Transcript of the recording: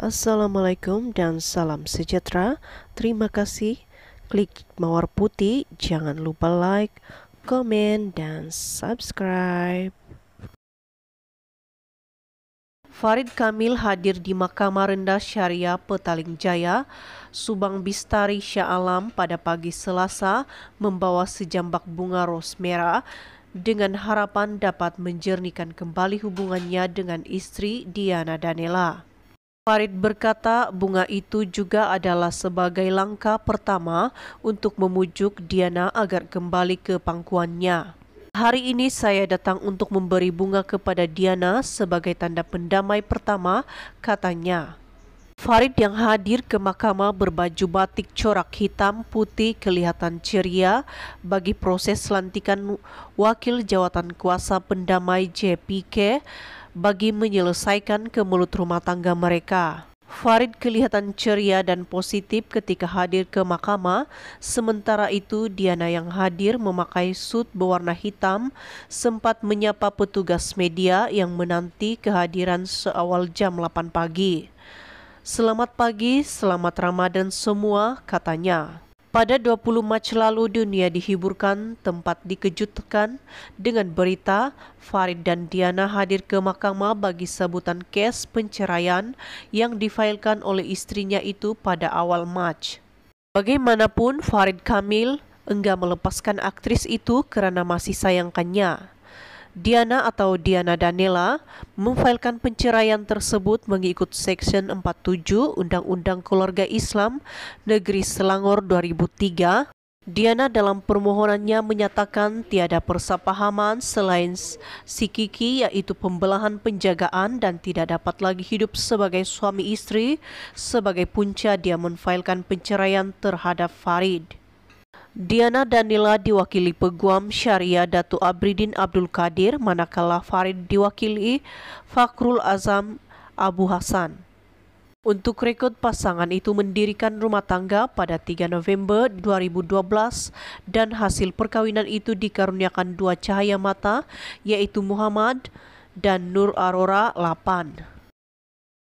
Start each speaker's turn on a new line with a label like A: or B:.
A: Assalamualaikum dan salam sejahtera. Terima kasih. Klik mawar putih, jangan lupa like, komen, dan subscribe. Farid Kamil hadir di Mahkamah Rendah Syariah Petaling Jaya, Subang Bistari Syah Alam pada pagi Selasa membawa sejambak bunga ros merah dengan harapan dapat menjernihkan kembali hubungannya dengan istri Diana Danela. Farid berkata bunga itu juga adalah sebagai langkah pertama untuk memujuk Diana agar kembali ke pangkuannya. Hari ini saya datang untuk memberi bunga kepada Diana sebagai tanda pendamai pertama, katanya. Farid yang hadir ke mahkamah berbaju batik corak hitam putih kelihatan ceria bagi proses lantikan wakil jawatan kuasa pendamai JPK bagi menyelesaikan kemelut rumah tangga mereka. Farid kelihatan ceria dan positif ketika hadir ke mahkamah, sementara itu Diana yang hadir memakai suit berwarna hitam sempat menyapa petugas media yang menanti kehadiran seawal jam 8 pagi. Selamat pagi, selamat Ramadan semua, katanya. Pada 20 Mac lalu dunia dihiburkan tempat dikejutkan dengan berita Farid dan Diana hadir ke mahkamah bagi sebutan kes penceraian yang difailkan oleh istrinya itu pada awal Mac. Bagaimanapun Farid Kamil enggak melepaskan aktris itu kerana masih sayangkannya. Diana atau Diana Danela memfailkan penceraian tersebut mengikut Section 47 Undang-Undang Keluarga Islam Negeri Selangor 2003. Diana dalam permohonannya menyatakan tiada persapahaman selain sikiki yaitu pembelahan penjagaan dan tidak dapat lagi hidup sebagai suami istri sebagai punca dia menfailkan penceraian terhadap Farid. Diana Danila diwakili Peguam Syariah Datu Abridin Abdul Kadir manakala Farid diwakili Fakrul Azam Abu Hasan. Untuk rekod pasangan itu mendirikan rumah tangga pada 3 November 2012 dan hasil perkawinan itu dikaruniakan dua cahaya mata yaitu Muhammad dan Nur Arora 8.